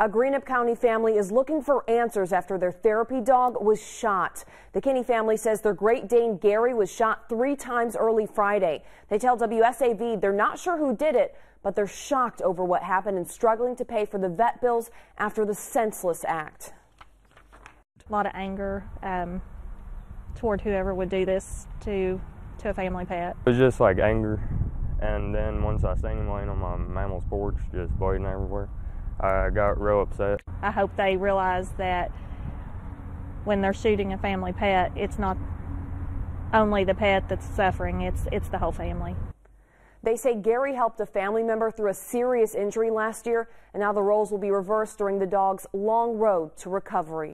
A Greenup County family is looking for answers after their therapy dog was shot. The Kinney family says their Great Dane Gary was shot three times early Friday. They tell WSAZ they're not sure who did it, but they're shocked over what happened and struggling to pay for the vet bills after the senseless act. A lot of anger um, toward whoever would do this to to a family pet. It was just like anger, and then once I seen him laying on my mammal's porch, just bleeding everywhere. I got real upset. I hope they realize that when they're shooting a family pet, it's not only the pet that's suffering, it's, it's the whole family. They say Gary helped a family member through a serious injury last year, and now the roles will be reversed during the dog's long road to recovery.